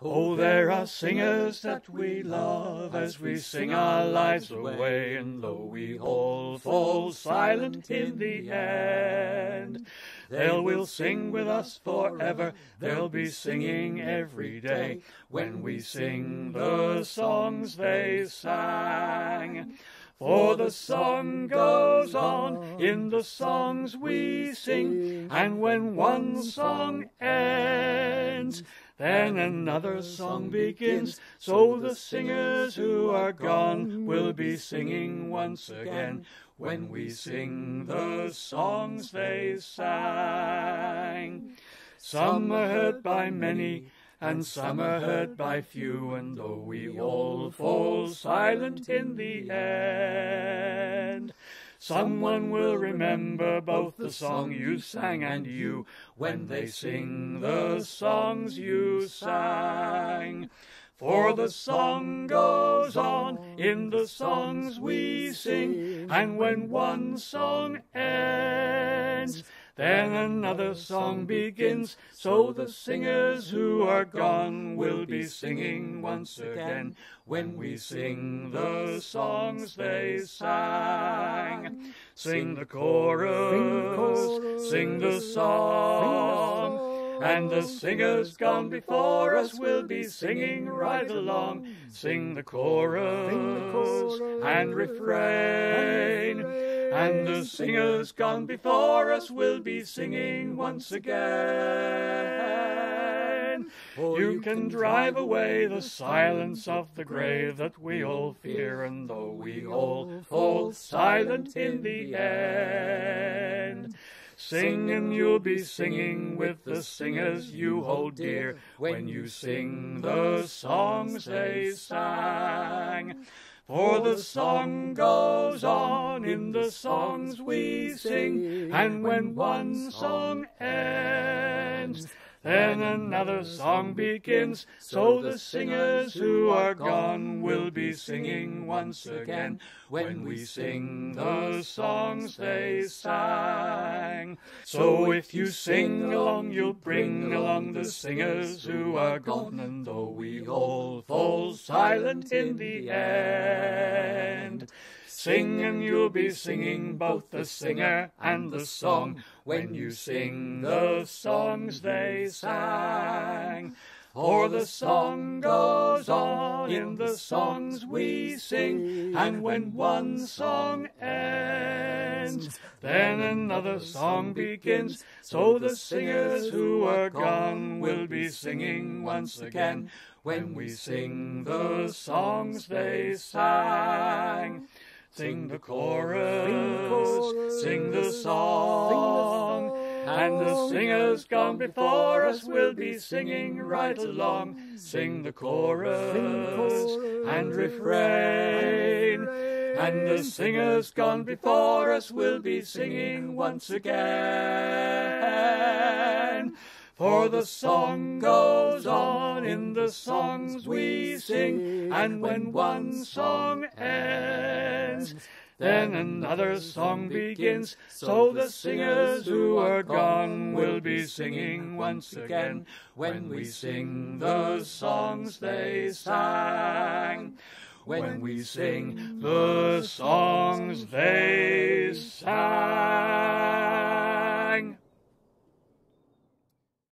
Oh, oh, there are singers that we love as we sing our lives away, and though we all fall silent in the end, they will sing with us forever. They'll be singing every day when we sing the songs they sang. For the song goes on in the songs we sing, and when one song ends, then another song begins. So the singers who are gone will be singing once again. when we sing the songs they sang. Some are heard by many, and some are heard by few, and though we all fall silent in the end, someone will remember both the song you sang and you when they sing the songs you sang. For the song goes on in the songs we sing, and when one song ends, then another song begins, so the singers who are gone will be singing once again. when we sing the songs they sang. Sing the chorus, sing the song. And the singers gone before us will be singing right along. Sing the chorus and refrain. And the singers gone before us will be singing once again. You can drive away the silence of the grave that we all fear, and though we all fall silent in the end. Sing and you'll be singing with the singers you hold dear when you sing the songs they sang. For the song goes on in the songs we sing, and when one song ends, then another song begins, so the singers who are gone will be singing once again. when we sing the songs they sang. So if you sing along, you'll bring along the singers who are gone, and though we all fall silent in the end, Sing and you'll be singing both the singer and the song when you sing the songs they sang. For the song goes on in the songs we sing, and when one song ends, then another song begins. So the singers who are gone will be singing once again when we sing the songs they sang. Sing the chorus, sing the song, and the singers gone before us will be singing right along. Sing the chorus and refrain, and the singers gone before us will be singing once again. For the song goes on in the songs we sing, and when one song ends, then another song begins. So the singers who are gone will be singing once again when we sing the songs they sang. When we sing the songs they sang.